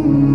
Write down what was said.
Mm-hmm.